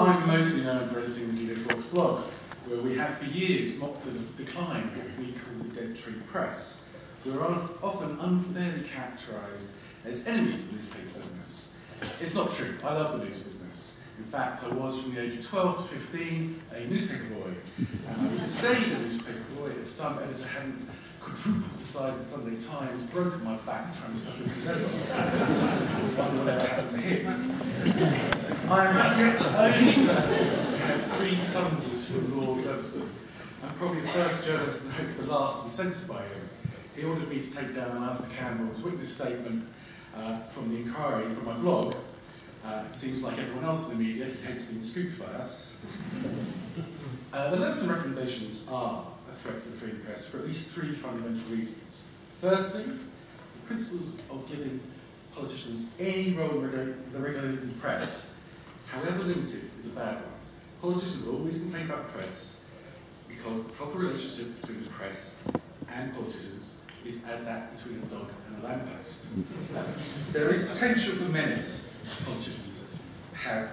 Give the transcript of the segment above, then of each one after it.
I'm mostly known for editing the Guido Fawkes blog, where we have for years mocked the decline of what we call the dead tree press. We are often unfairly characterised as enemies of newspaper business. It's not true. I love the news business. In fact, I was from the age of 12 to 15 a newspaper boy, and I would stayed a newspaper boy if some editor hadn't quadrupled the size of the Sunday Times, broken my back trying to stuff it with Wonder what happened to him. I am the only person to have three summonses from Lord Leveson. I'm probably the first journalist and hopefully the last to be censored by him. He ordered me to take down Alastair Campbell's witness statement uh, from the inquiry from my blog. Uh, it seems like everyone else in the media, he hates being scooped by us. Uh, the Leveson recommendations are threat to the free press for at least three fundamental reasons. Firstly, the principles of giving politicians any role in the regulated press, however limited, is a bad one. Politicians always complain about press because the proper relationship between the press and politicians is as that between a dog and a lamppost. there is potential for menace politicians have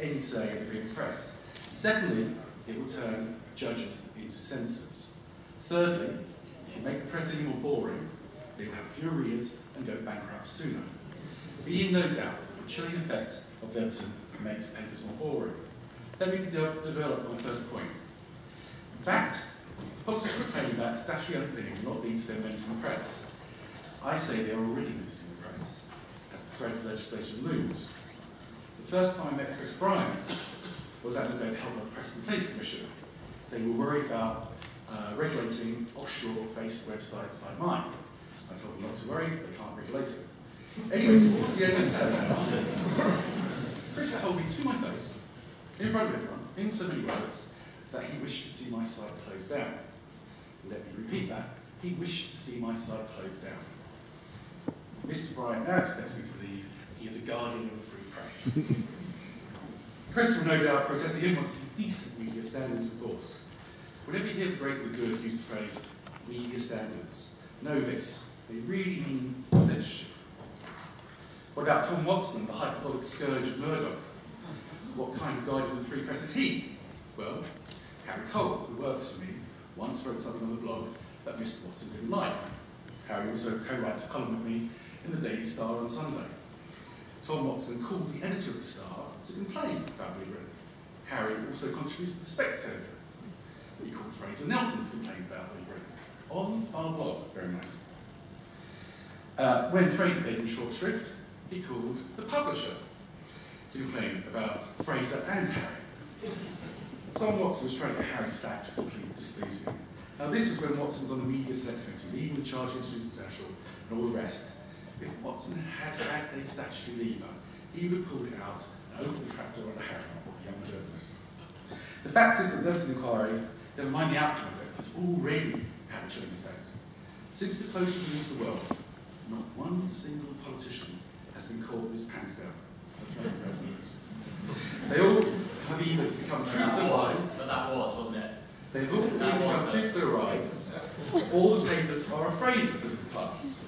any say in the free press. Secondly, it will turn judges into censors. Thirdly, if you make the press any more boring, they will have fewer readers and go bankrupt sooner. Be in no doubt the chilling effect of Leveson makes papers more boring. Let me de develop my first point. In fact, politicians claim that statutory underpinning will not lead to their menacing the press. I say they are already menacing the press, as the threat of legislation looms. The first time I met Chris Bryant was at an event held by the Press Complaints Commission. They were worried about uh, regulating offshore-based websites like mine. I told them not to worry, they can't regulate it. Anyway, towards the end of the seminar, Chris told me to my face, in front of everyone, in so many words, that he wished to see my site closed down. Let me repeat that. He wished to see my site closed down. Mr. Bryant now expects me to believe he is a guardian of the free press. Chris will no doubt protest that he wants to see decent media standards enforced. Whenever you hear the great and the good use the phrase media standards, know this, they really mean censorship. What about Tom Watson, the hyperbolic scourge of Murdoch? What kind of guardian of the free press is he? Well, Harry Cole, who works for me, once wrote something on the blog that Mr. Watson didn't like. Harry also co-writes a column with me in the Daily Star on Sunday. Tom Watson called the editor of the Star to complain about written. Harry also contributes to the Spectator, he called Fraser Nelson to complain about he on our blog, very much. Uh, when Fraser gave him short shrift, he called the publisher to complain about Fraser and Harry. Tom Watson was trying to get Harry sacked for displeasing. Now this was when Watson was on the media select committee, leading the charge against International and all the rest. If Watson had had a statutory lever, he would have pulled it out opened the on Harry, the young journalist. The fact is that Leveson inquiry Never mind the outcome of it, it's already had a chilling effect. Since the closure of News the World, not one single politician has been called this down. They all have either become true to their lives. But that was, wasn't it? They've all either become true to their lives, or the papers are afraid of the political class.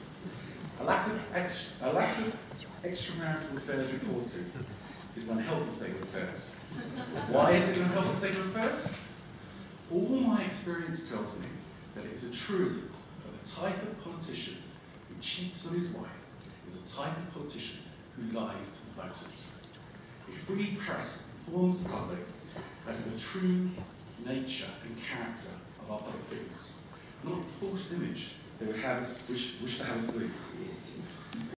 A lack of, ex a lack of extramarital affairs reported is an unhealthy state of affairs. Why is it an unhealthy state of affairs? All my experience tells me that it is a truism that the type of politician who cheats on his wife is a type of politician who lies to the voters. A free press informs the public as the true nature and character of our public figures, not the false image they would have wish, wish to have us believe.